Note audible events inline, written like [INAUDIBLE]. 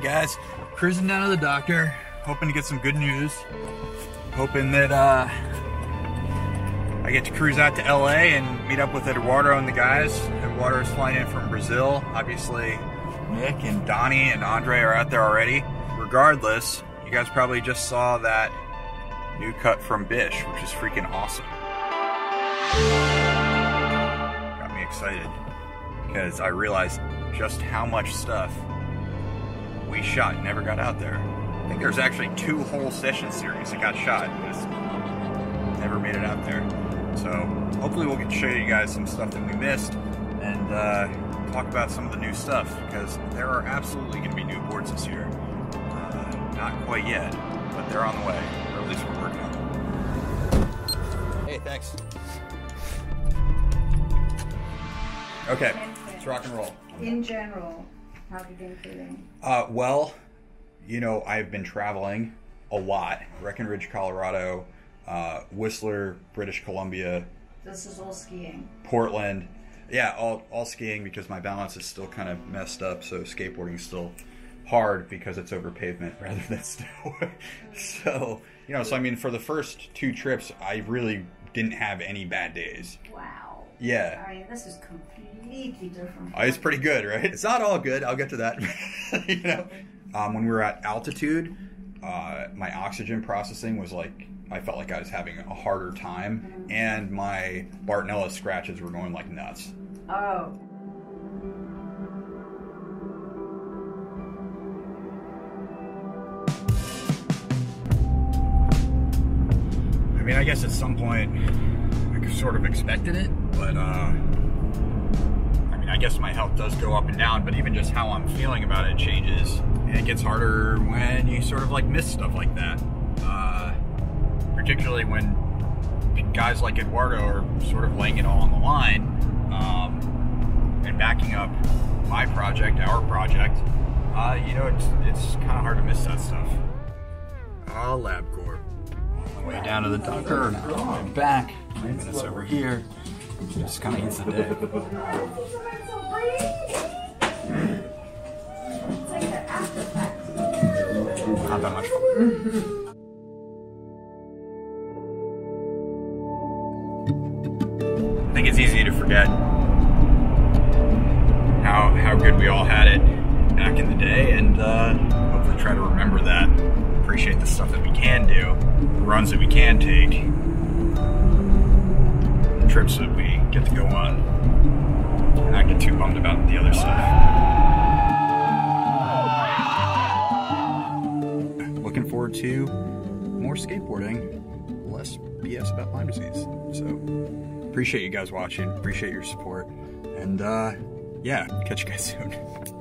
guys, cruising down to the doctor, hoping to get some good news. Hoping that uh, I get to cruise out to LA and meet up with Eduardo and the guys. Eduardo is flying in from Brazil. Obviously, Nick and Donnie and Andre are out there already. Regardless, you guys probably just saw that new cut from Bish, which is freaking awesome. Got me excited because I realized just how much stuff we shot never got out there. I think there's actually two whole session series that got shot, just never made it out there. So hopefully we'll get to show you guys some stuff that we missed and uh, talk about some of the new stuff because there are absolutely going to be new boards this year. Uh, not quite yet, but they're on the way, or at least we're working on them. Hey, thanks. Okay, let's rock and roll. In general, how have you been feeling? Uh, well, you know, I've been traveling a lot. Breckenridge, Colorado, uh, Whistler, British Columbia, This is all skiing. Portland. Yeah, all, all skiing because my balance is still kind of messed up. So skateboarding is still hard because it's over pavement [LAUGHS] rather than snow. [LAUGHS] so, you know, so I mean, for the first two trips, I really didn't have any bad days. Wow. Yeah. I mean, this is completely different. Oh, it's pretty good, right? It's not all good. I'll get to that. [LAUGHS] you know, um, when we were at altitude, uh, my oxygen processing was like I felt like I was having a harder time, and my Bartonella scratches were going like nuts. Oh. I mean, I guess at some point I sort of expected it, but uh, I mean, I guess my health does go up and down, but even just how I'm feeling about it changes. And it gets harder when you sort of like miss stuff like that, uh, particularly when guys like Eduardo are sort of laying it all on the line um, and backing up my project, our project. Uh, you know, it's it's kind of hard to miss that stuff. Ah, LabCorp. Way down to the Dunker, back. Three minutes over here. Just kind of eats the. Not that much. I think it's easy to forget how how good we all had it back in the day, and uh, hopefully try to remember that. Appreciate the stuff that we can do, the runs that we can take, trips that we get to go on, and not get too bummed about the other stuff. Looking forward to more skateboarding, less BS about Lyme disease. So appreciate you guys watching, appreciate your support, and uh, yeah, catch you guys soon.